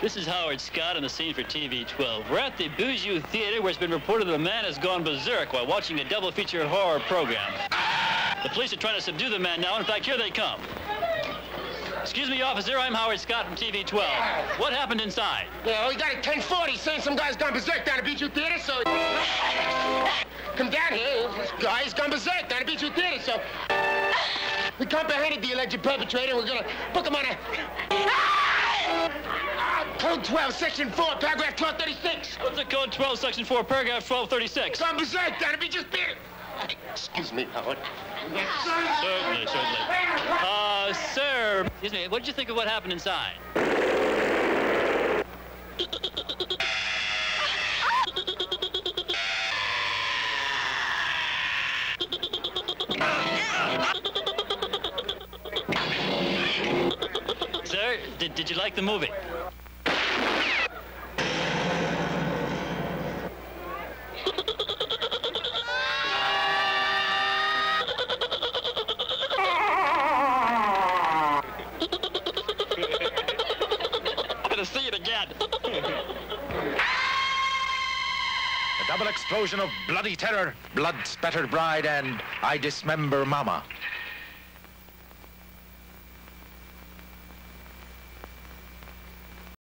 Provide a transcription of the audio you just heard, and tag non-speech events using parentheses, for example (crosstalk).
This is Howard Scott on the scene for TV 12. We're at the Bijou Theater where it's been reported that a man has gone berserk while watching a double feature horror program. The police are trying to subdue the man now. In fact, here they come. Excuse me, officer. I'm Howard Scott from TV 12. What happened inside? Yeah, we got a 1040 saying some guy's gone berserk down at Bijou Theater, so... (laughs) Come down here. This guy's gone berserk down at Bijou Theater, so... We comprehended the alleged perpetrator. We're gonna book him on a... (laughs) Code 12, Section 4, Paragraph 1236. What's the code 12, section 4, paragraph 1236? Gone berserk down at Bijou Theater. Excuse me, Howard. Certainly, certainly. Uh, sir, excuse me, what did you think of what happened inside? Sir, did, did you like the movie? I'm (laughs) A double explosion of bloody terror, blood spattered bride, and I dismember mama.